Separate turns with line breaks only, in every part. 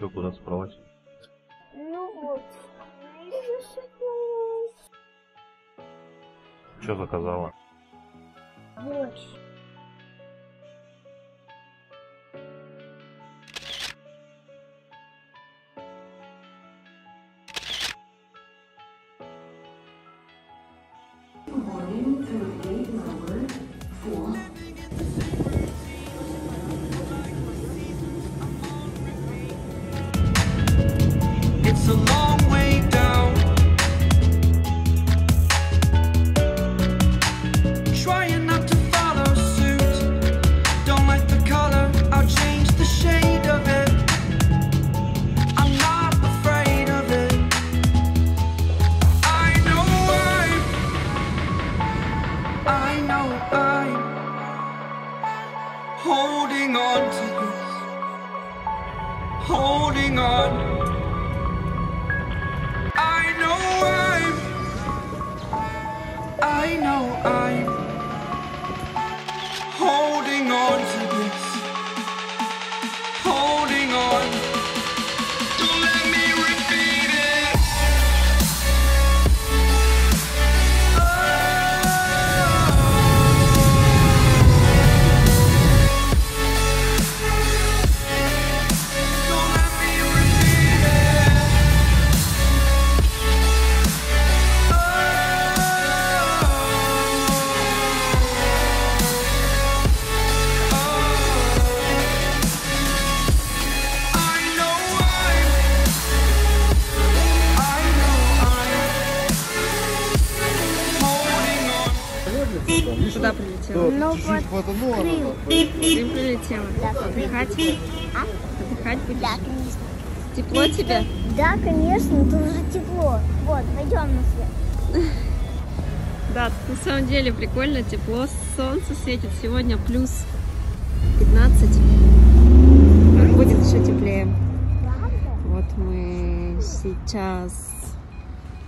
что, куда собралась?
Ну вот.
Что заказала?
Борщ. Ну вот. Крым.
Прилетела. Отдыхать? Отдыхать будешь?
Да, конечно.
Тепло тебе?
Да, конечно, тут уже тепло. Вот, пойдем на свет.
Да, тут на самом деле прикольно, тепло, солнце светит. Сегодня плюс 15. Будет еще теплее. Вот мы сейчас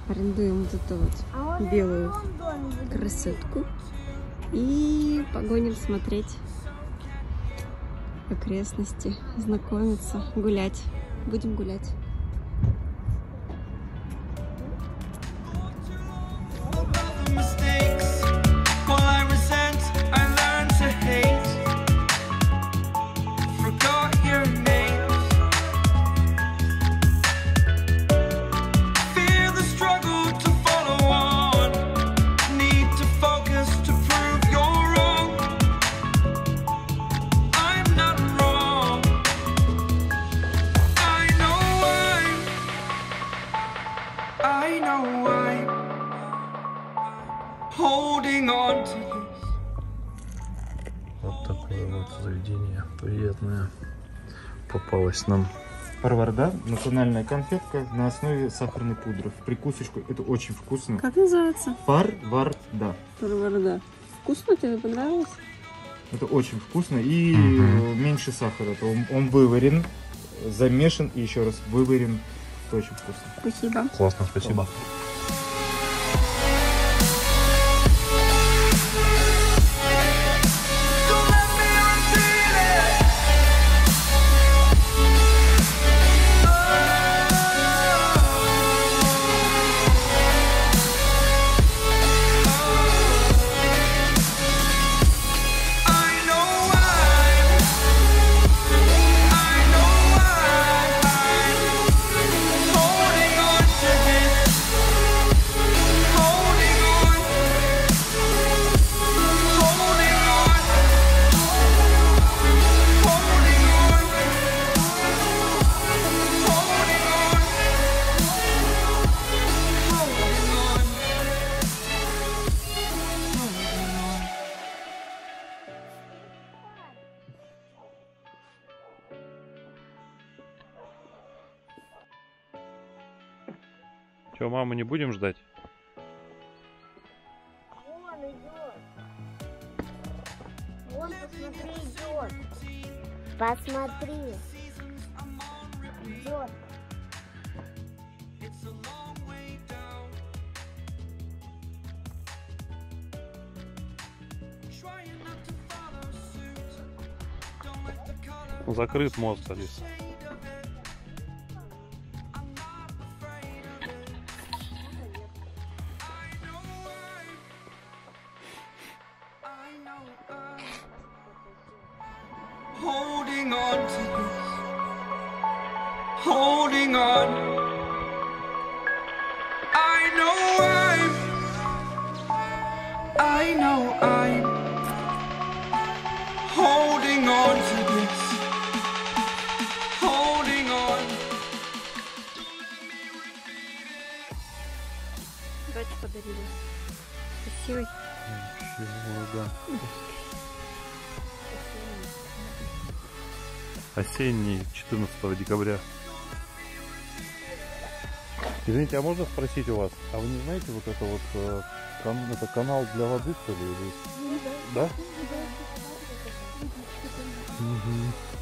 арендуем вот эту вот
А
белую красотку и погоним смотреть окрестности, знакомиться, гулять. Будем гулять.
Попалось нам.
Парварда, национальная конфетка на основе сахарной пудры. В прикусочку. Это очень вкусно.
Как называется?
Парварда.
Парварда. Вкусно тебе понравилось?
Это очень вкусно и э, меньше сахара. Он, он выварен, замешан и еще раз выварен. Это очень вкусно.
Спасибо.
Классно, спасибо.
Don't
не будем ждать?
Вон идет. Вон, посмотри, идет. Посмотри. Идет.
Закрыт мост, Алиса.
Holding on to this. Holding on. I know I'm. I know I'm. Holding on to this. Holding on.
Дочь подарила. Красивый.
Чего, да. Осенний, 14 декабря. Извините, а можно спросить у вас, а вы не знаете вот это вот, э, кан- это канал для воды, что ли? или- Да? Мгм.
I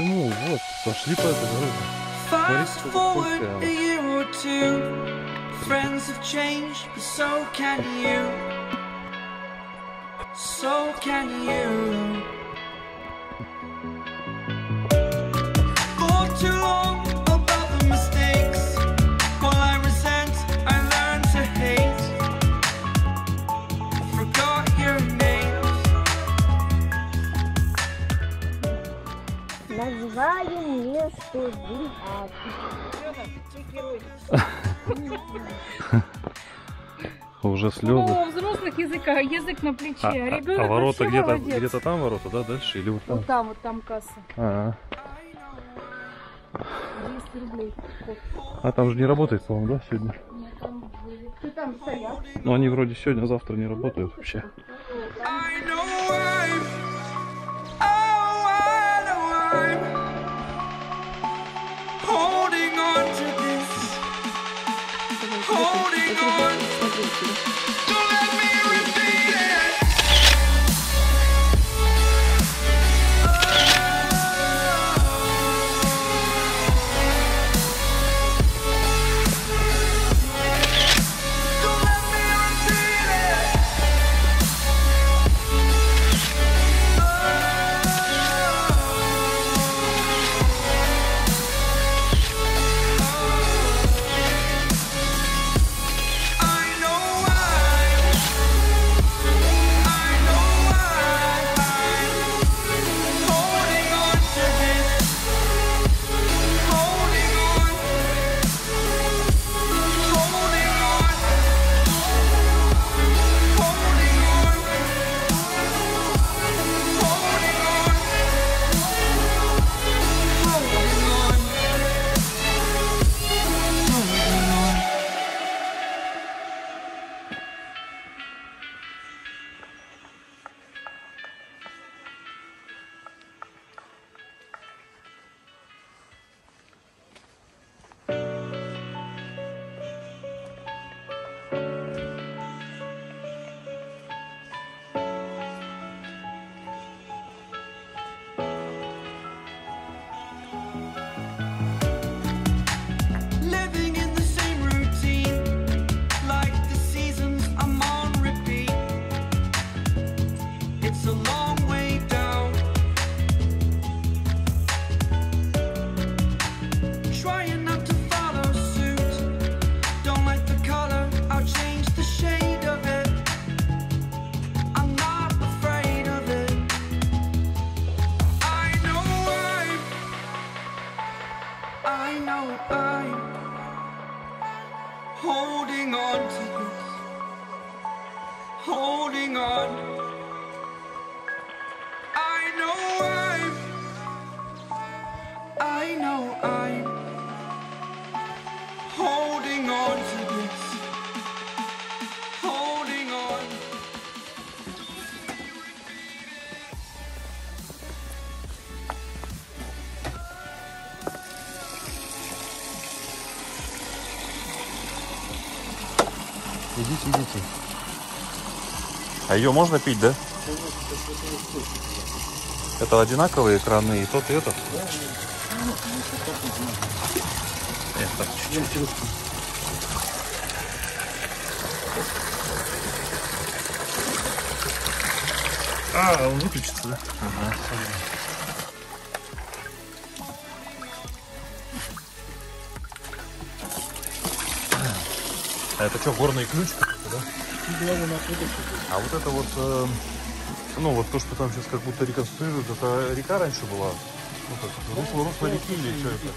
почему? Вот, пошли по этой дороге.
Fast
Смотрите,
forward
сколько-
a year or two, friends have changed, but so can you. So can you.
Зинат.
Уже слезы.
У взрослых языка, язык на плече.
А,
А,
а-
ребенок
а ворота где-то
молодец.
где-то там ворота, да, дальше или вот там?
Вот там, вот там касса.
А,
200 рублей. Вот.
а там же не работает, по-моему, да, сегодня?
Ты там стоят.
Ну они вроде сегодня, завтра не работают вообще.
I know I'm. Oh, I know I'm.
Идите, идите.
А ее можно пить, да? Это одинаковые экраны и тот, и этот? Так, чуть-чуть. А, он выключится, да? Ага. А это что, горный ключ да? А вот это вот, э, ну вот то, что там сейчас как будто реконструируют, это река раньше была? Ну как, русло, русло реки или что это?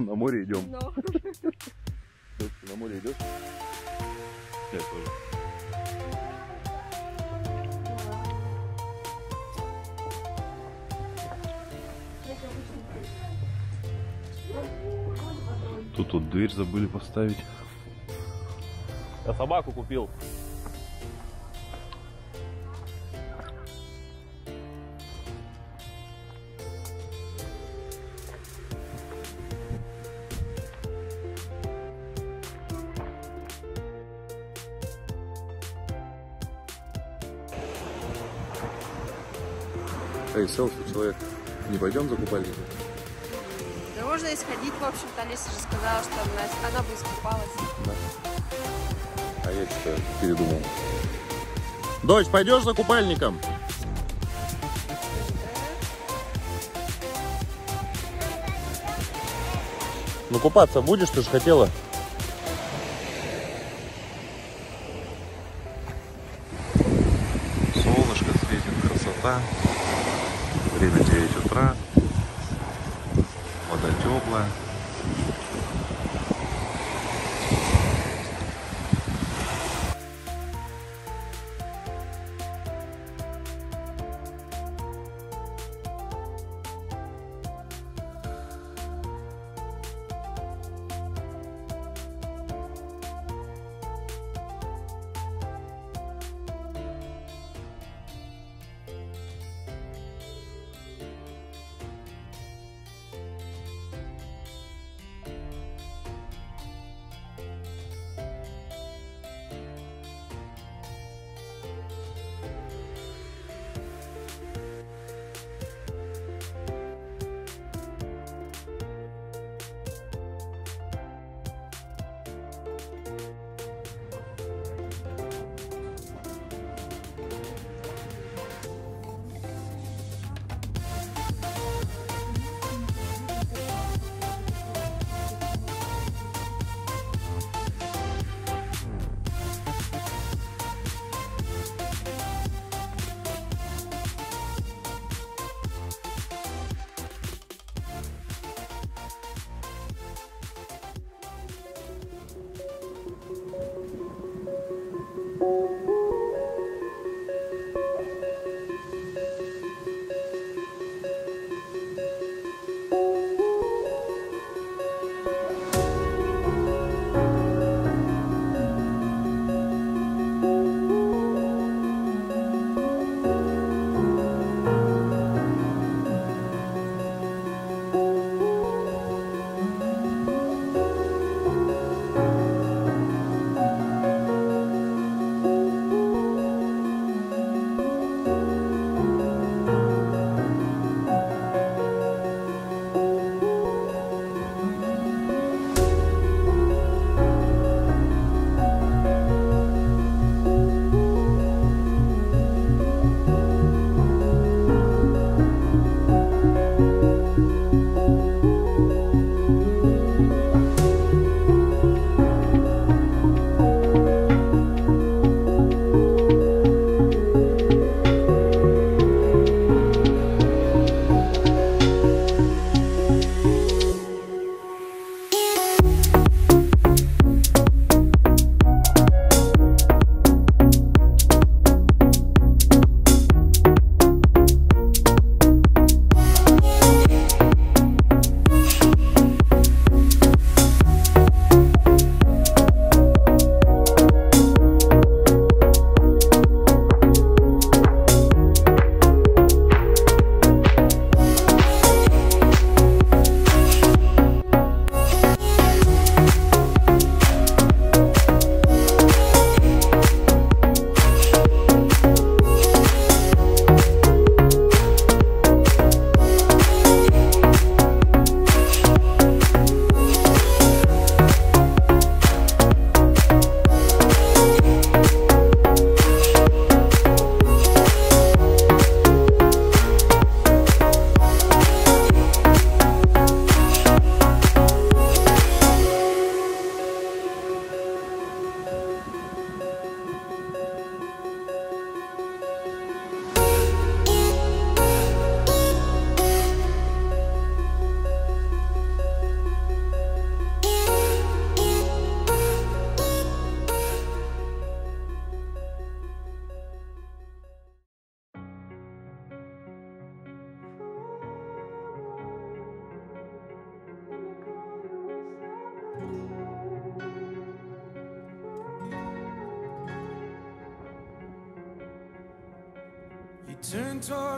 на, море идем?
Но
Ты на море идешь? Я тоже. Тут вот дверь забыли поставить. Я собаку купил. Пойдем за купальником?
да можно и сходить, в общем-то. Алиса же сказала, что она, она бы искупалась.
А я что-то передумал. Дочь, пойдешь за купальником? Ну купаться будешь, ты же хотела.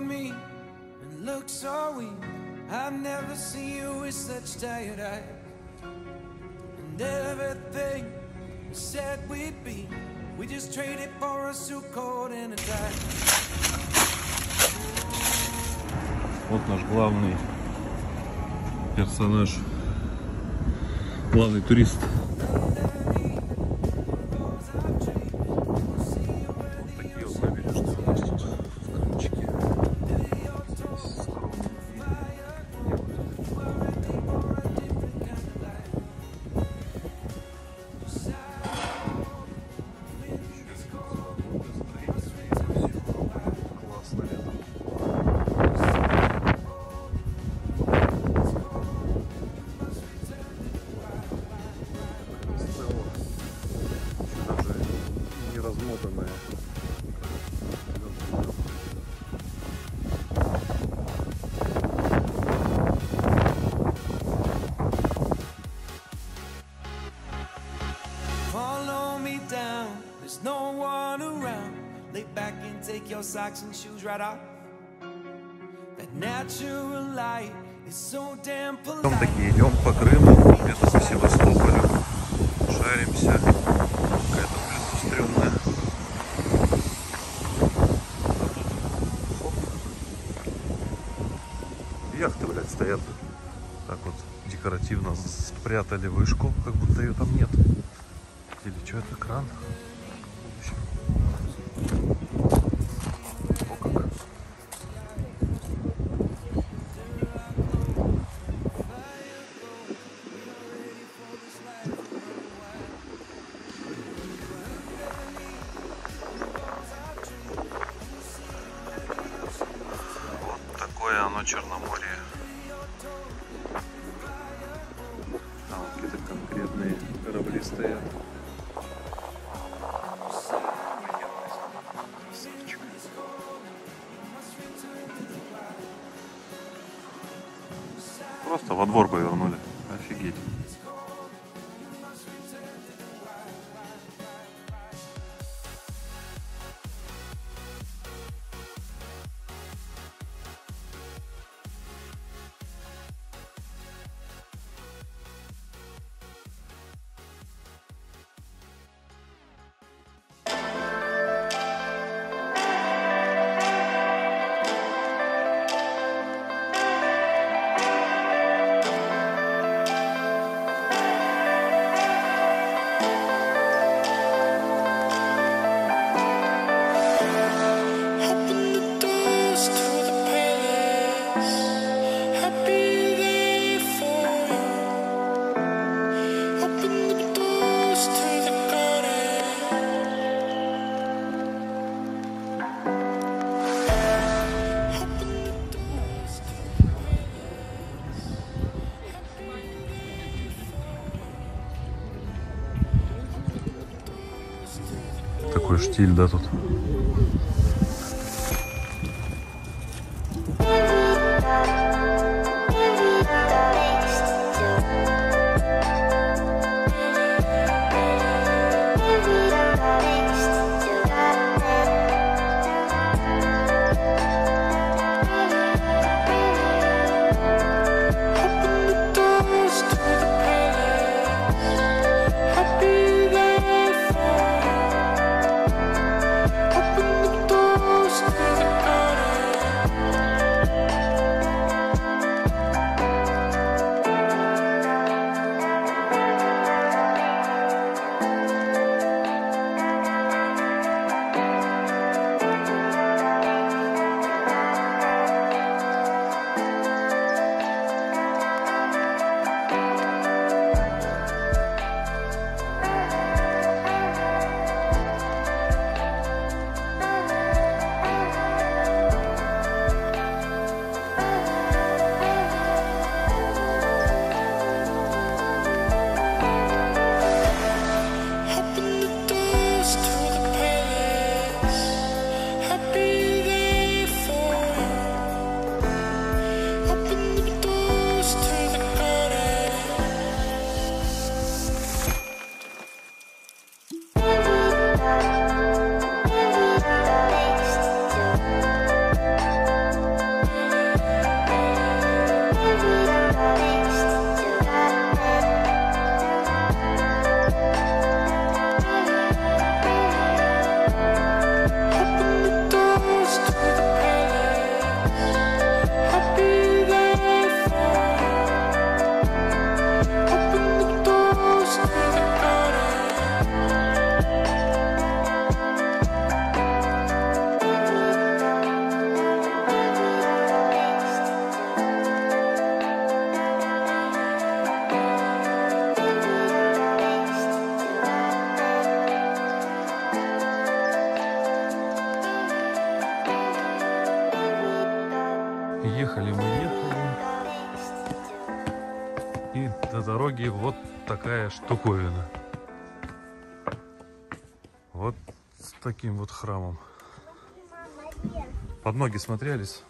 Toward me and look so weak. I've never seen you with such tired eyes. And everything we said we'd be, we just traded for a suit coat and a tie.
Вот наш главный персонаж. Главный турист. Потом такие идем по Крыму, где-то по Севастополю. Шаримся. Какая-то улица стрёмная. А тут хоп. Яхты, блядь, стоят. Так вот декоративно спрятали вышку, как будто ее там нет. Или что это, кран? Штиль, да, тут? Штуковина. Вот с таким вот храмом. Под ноги смотрелись?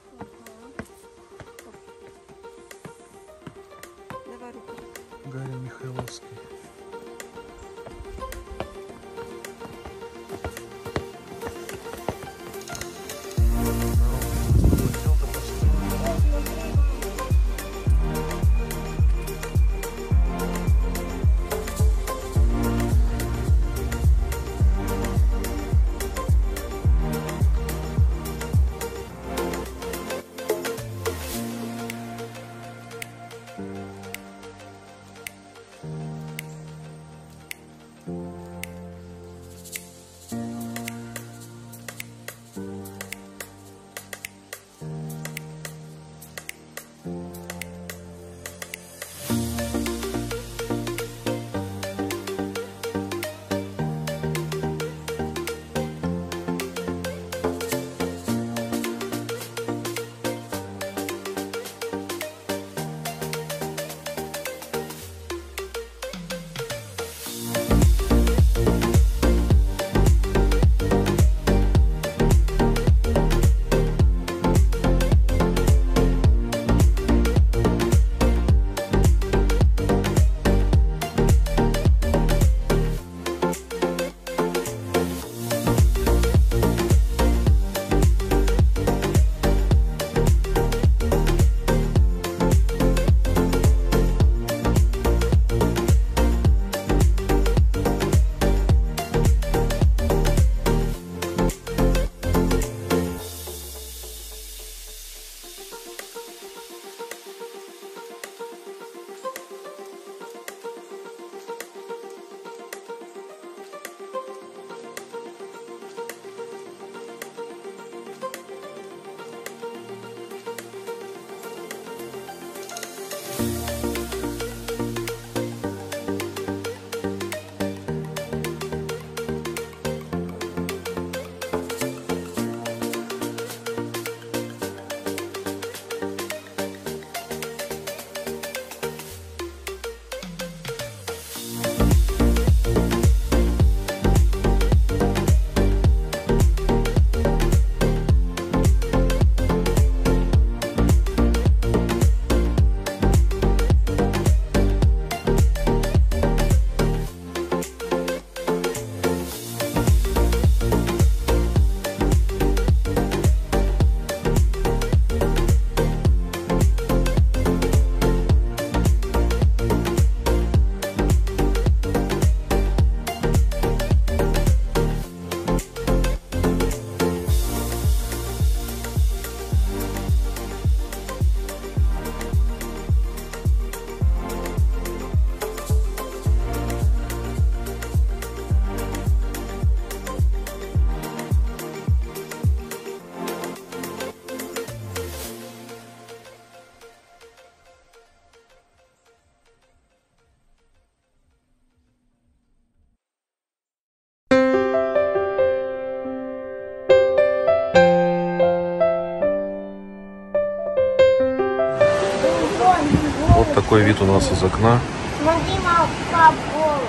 Такой вид у нас из окна.
Смотри, пап, голубь.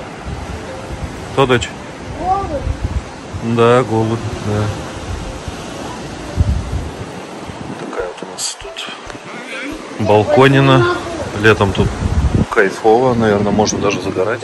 Кто, дочь?
Голубь.
Да, голубь, да. Такая вот у нас тут балконина. Летом тут кайфово, наверное, можно даже загорать.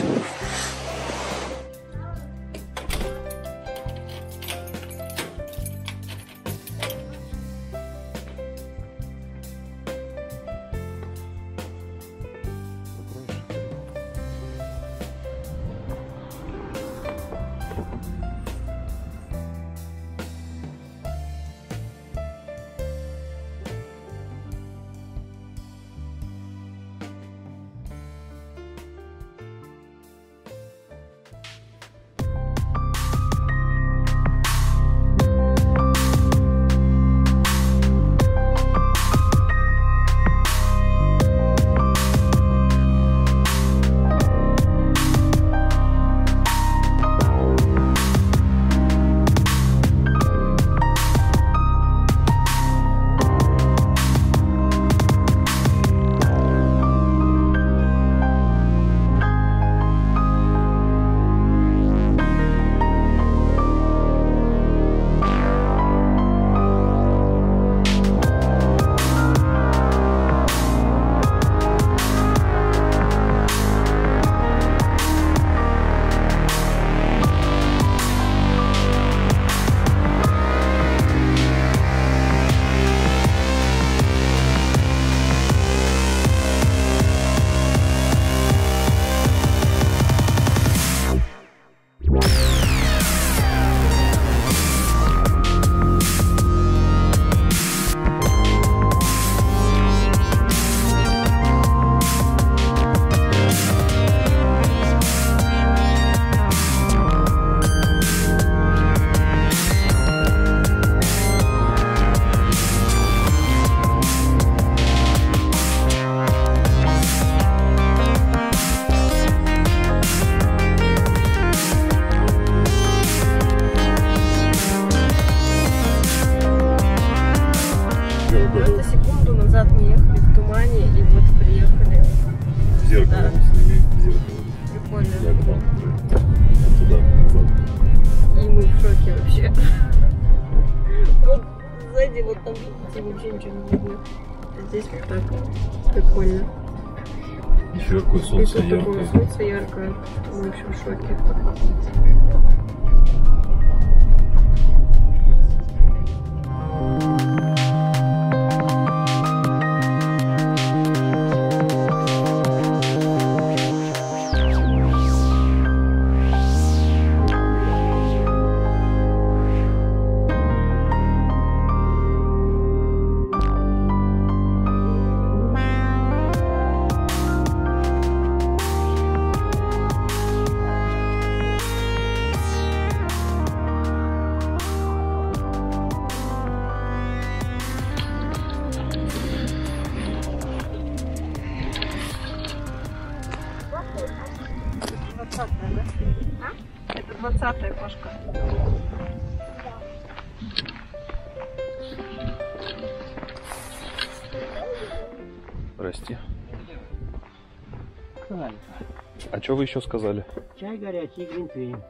А
что вы еще сказали?
Чай горячий, глинтвейн.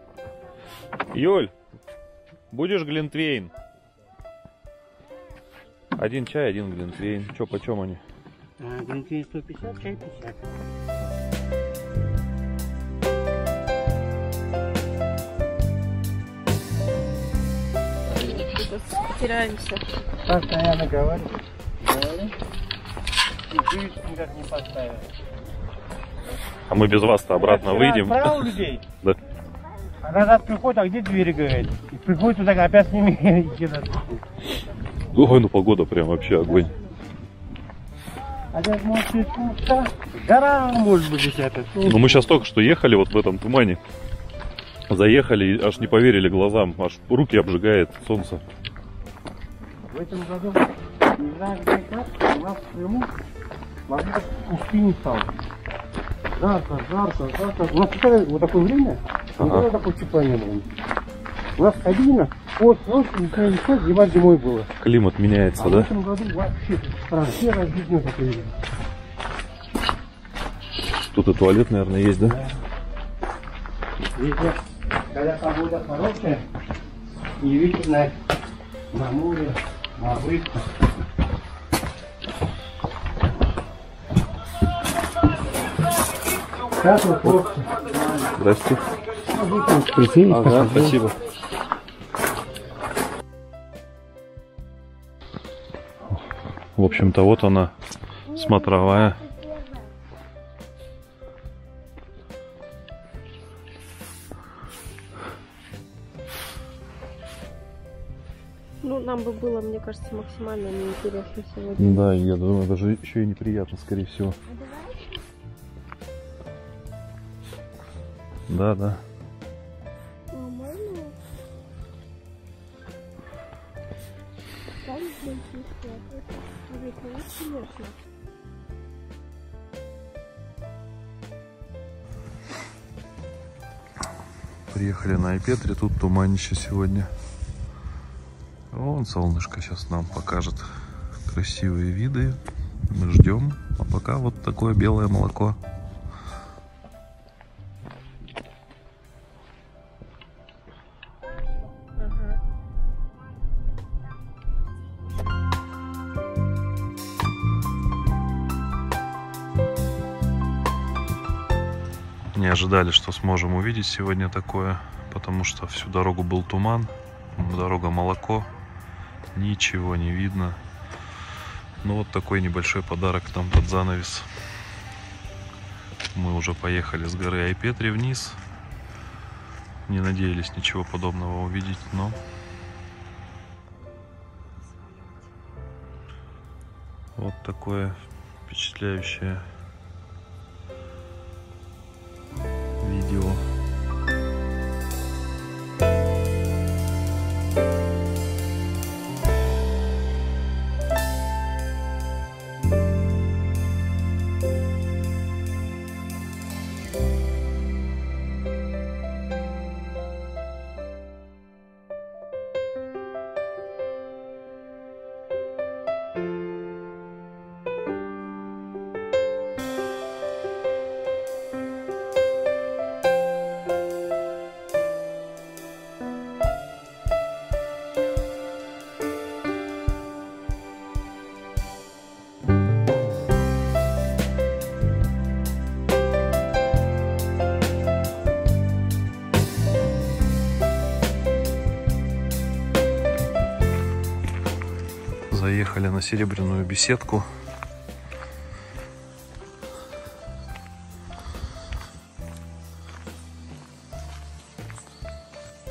Юль, будешь глинтвейн? Один чай, один глинтвейн. Че, почем они?
А, глинтвейн 150, чай 50.
Сейчас потеряемся.
Постоянно говорю. Говорю. И ключ никак не поставил.
А мы без вас-то обратно выйдем.
отправил людей.
Да.
А назад приходит, а где двери, говорит? И приходит туда, опять с ними.
Ой, ну погода прям вообще огонь.
А сейчас может быть пусто. Гора может быть здесь опять.
Ну мы сейчас только что ехали вот в этом тумане. Заехали аж не поверили глазам. Аж руки обжигает солнце.
В этом году, не знаю где как, у нас в Крыму вообще пустыни стало. Жарко, жарко, жарко. У нас всегда вот такое время,
Ага.
никогда такого тепла не было. У нас стабильно, вот, вот, ничего не стоит, зима зимой было.
Климат меняется,
А в
да?
этом году вообще все развитие такое видно.
Тут и туалет, наверное, есть, да?
Видите, когда погода хорошая, не видно на, море, на обрывках. Сейчас вот хлопцы.
Здрасте.
Присели,
Ага, спасибо. В общем-то, вот она, смотровая.
Ну, нам бы было, мне кажется, максимально неинтересно сегодня.
Да, я думаю, даже еще и неприятно, скорее всего. Да, да. Приехали на Айпетре, тут туманище сегодня. Вон солнышко сейчас нам покажет красивые виды. Мы ждем. А пока вот такое белое молоко. Ожидали, что сможем увидеть сегодня такое, потому что всю дорогу был туман, дорога молоко, ничего не видно. Ну вот такой небольшой подарок нам под занавес. Мы уже поехали с горы Айпетри вниз. Не надеялись ничего подобного увидеть, но вот такое впечатляющее на серебряную беседку.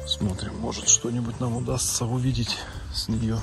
Смотрим, может что-нибудь нам удастся увидеть с нее.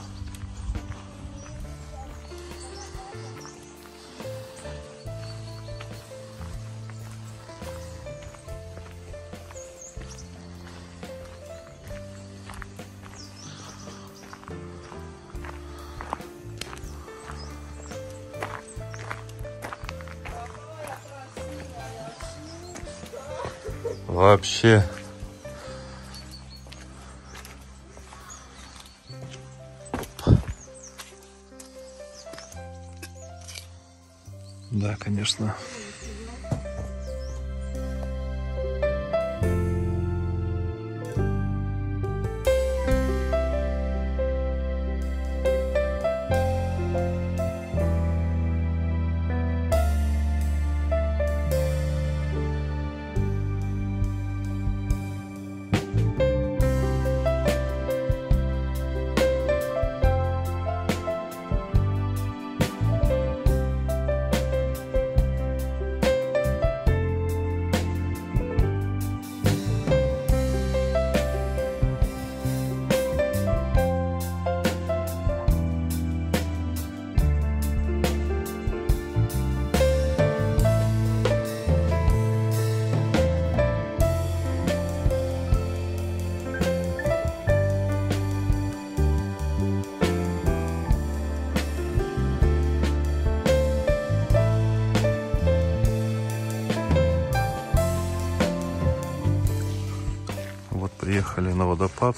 На водопад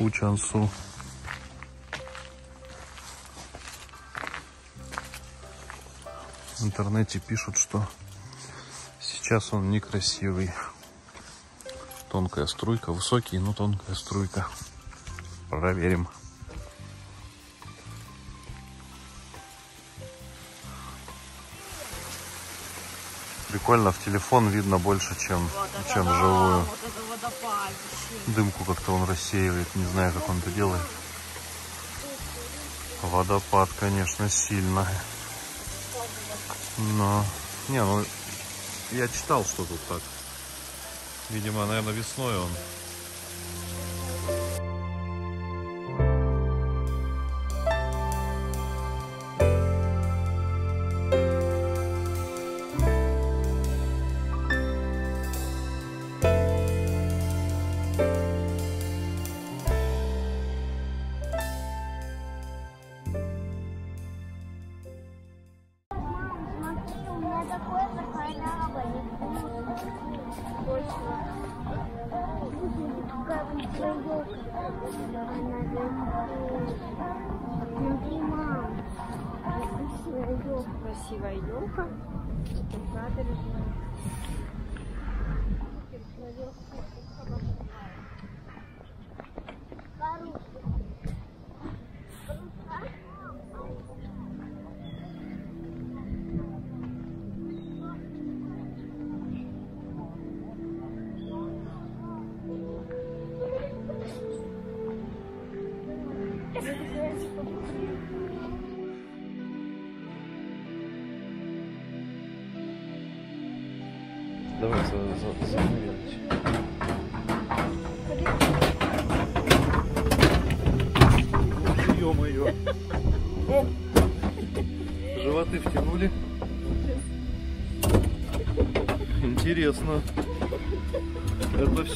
Учансу. В интернете пишут, что сейчас он некрасивый. Тонкая струйка, высокий, но тонкая струйка. Проверим. Прикольно, в телефон видно больше, чем, чем вживую. Дымку как-то он рассеивает, не знаю, как он это делает. Водопад, конечно, сильно. Но, не, ну, я читал, что тут так. Видимо, наверное, весной он. Давай,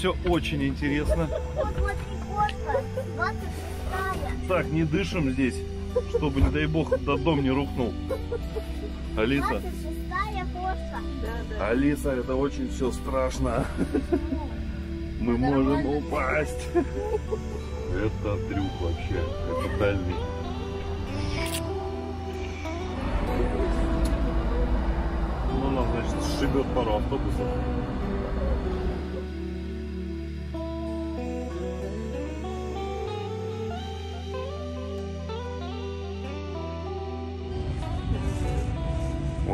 все очень интересно.
Вот смотри, кошка. 26
Так, не дышим здесь, чтобы, не дай бог, до дом не рухнул. Алиса,
26 кошка.
Алиса, это очень все страшно. Мы можем упасть. Это трюк вообще капитальный. Ну, нас, значит, сшибет пару автобусов.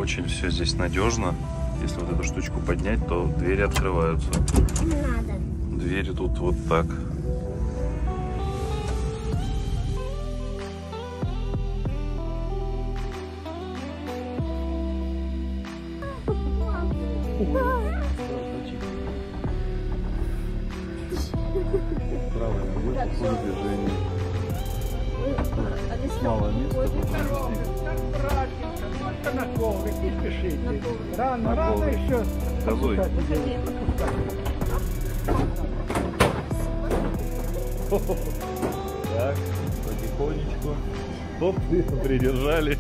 Очень все здесь надежно. Если вот эту штучку поднять, то двери открываются.
Не надо.
Двери тут вот так. Придержали.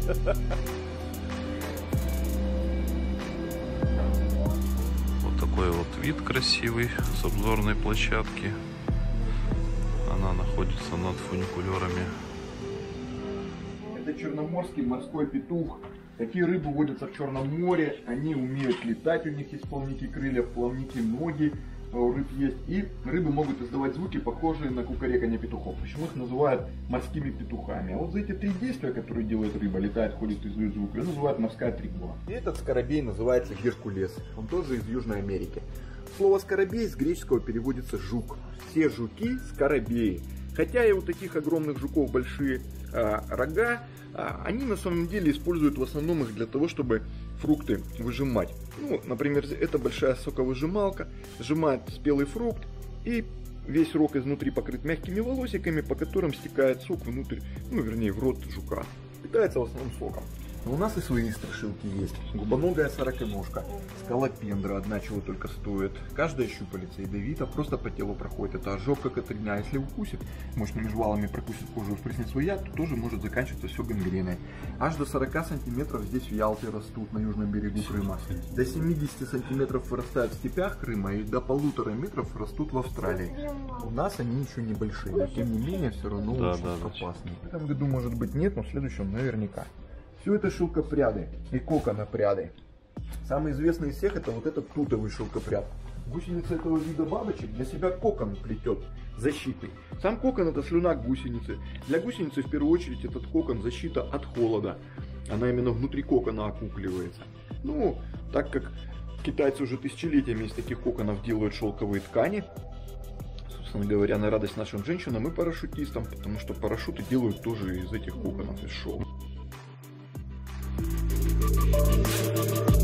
Вот такой вот вид красивый с обзорной площадки. Она находится над фуникулерами.
Это черноморский морской петух. Такие рыбы водятся в Черном море. Они умеют летать, у них есть плавники крыльев, плавники ноги у рыб есть. И рыбы могут издавать звуки, похожие на кукарекание петухов. Почему их называют морскими петухами? А вот за эти три действия, которые делает рыба, летает, ходит, издает звук, ее называют морская тригла. И этот скоробей называется геркулес. Он тоже из Южной Америки. Слово скоробей с греческого переводится жук. Все жуки скоробеи. Хотя и у таких огромных жуков большие а, рога, а, они на самом деле используют в основном их для того, чтобы фрукты выжимать. Ну, например, это большая соковыжималка, сжимает спелый фрукт и весь рог изнутри покрыт мягкими волосиками, по которым стекает сок внутрь, ну, вернее, в рот жука. Питается в основном соком. Но у нас и свои страшилки есть. Губоногая сороконожка, скалопендра, одна чего только стоит. Каждая щупалица ядовита, просто по телу проходит. Это ожог как от огня. Если укусит, мощными жвалами прокусит кожу и впрыснет свой яд, то тоже может заканчиваться все гангреной. Аж до 40 сантиметров здесь в Ялте растут, на южном берегу Крыма. До 70 сантиметров вырастают в степях Крыма и до полутора метров растут в Австралии. У нас они еще небольшие, но тем не менее все равно
Да,
очень
да,
опасные. В этом году может быть нет, но в следующем наверняка. Все это шелкопряды и коконопряды. Самый известный из всех это вот этот тутовый шелкопряд. Гусеница этого вида бабочек для себя кокон плетет защитой. Сам кокон это слюна гусеницы. Для гусеницы в первую очередь этот кокон защита от холода. Она именно внутри кокона окукливается. Ну, так как китайцы уже тысячелетиями из таких коконов делают шелковые ткани, собственно говоря, на радость нашим женщинам и парашютистам, потому что парашюты делают тоже из этих коконов, из шелка.
なるほど。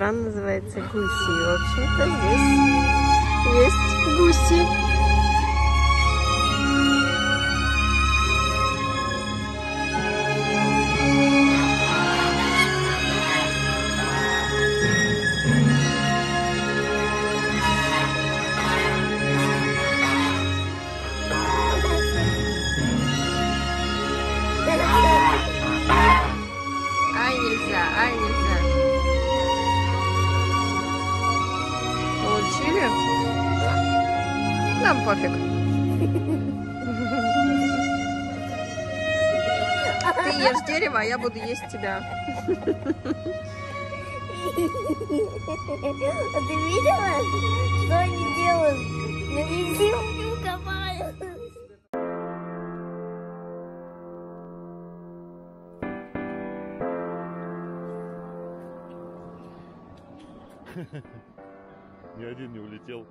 Ресторан называется Гуси. В общем-то, здесь есть гуси. нам пофиг. Ты ешь дерево, а я буду есть тебя.
А Ты видела, что они делают? На землю копают.
Ни один не улетел.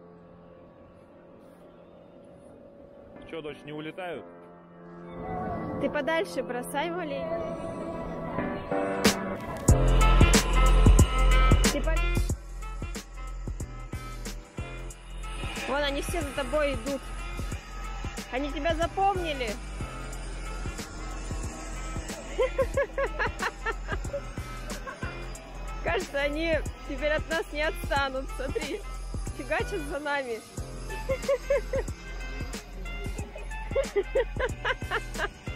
Че, дочь, не улетают?
Ты подальше бросай маленько. Ты Вон они все за тобой идут. Они тебя запомнили. Кажется, они теперь от нас не отстанут. Смотри, фигачат за нами.
Ha ha ha ha ha!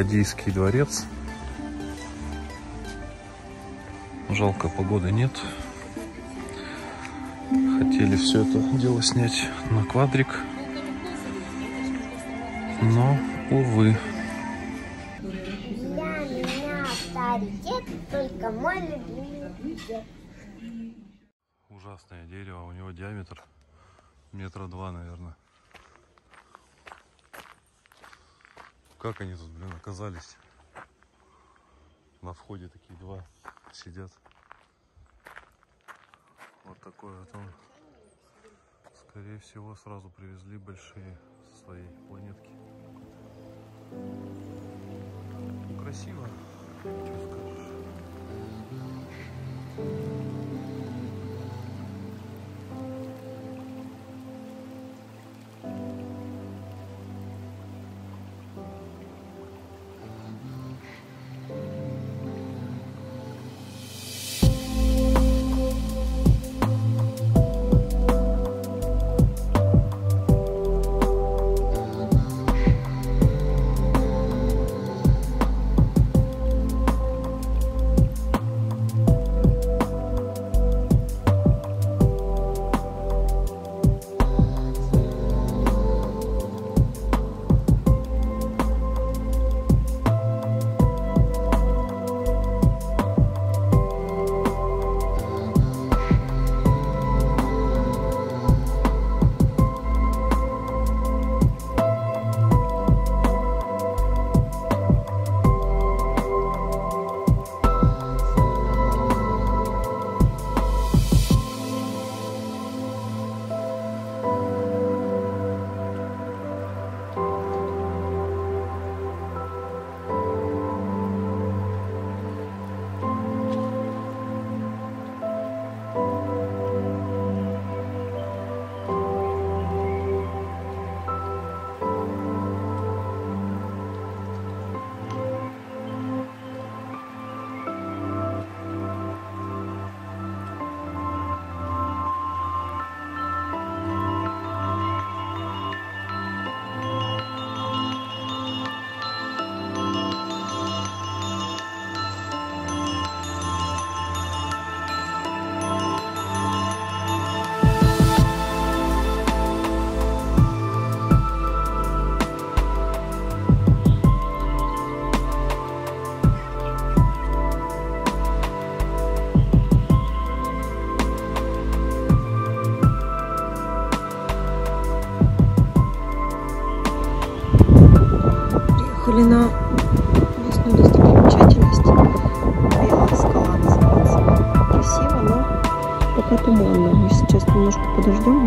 Ливадийский дворец. Жалко, погоды нет. Хотели все это дело снять на квадрик. Но, увы. Ужасное дерево, у него диаметр метра два, наверное. Как они тут, блин, оказались? На входе такие два сидят. Вот такой вот он. Скорее всего, сразу привезли большие со своей планетки. Красиво. Что скажешь.
Приехали на лесную достопримечательность. Белая скала называется. Красиво, но пока туманно. Мы сейчас немножко подождем,